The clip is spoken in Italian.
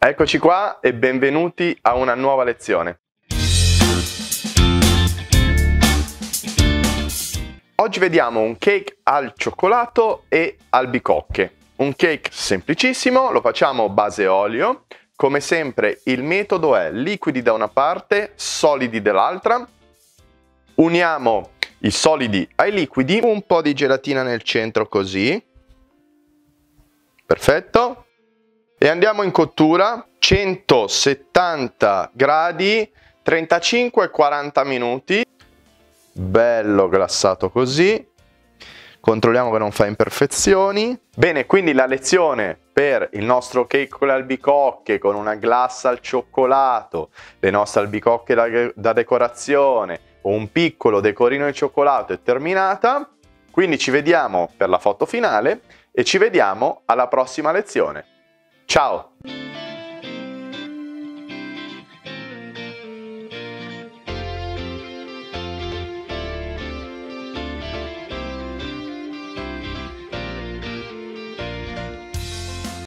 Eccoci qua e benvenuti a una nuova lezione. Oggi vediamo un cake al cioccolato e albicocche. Un cake semplicissimo, lo facciamo base olio. Come sempre il metodo è liquidi da una parte, solidi dall'altra. Uniamo i solidi ai liquidi, un po' di gelatina nel centro così. Perfetto. E andiamo in cottura 170 gradi 35-40 minuti. Bello glassato così. Controlliamo che non fa imperfezioni. Bene, quindi la lezione per il nostro cake con le albicocche, con una glassa al cioccolato, le nostre albicocche da, da decorazione, un piccolo decorino di cioccolato è terminata. Quindi ci vediamo per la foto finale e ci vediamo alla prossima lezione. Ciao!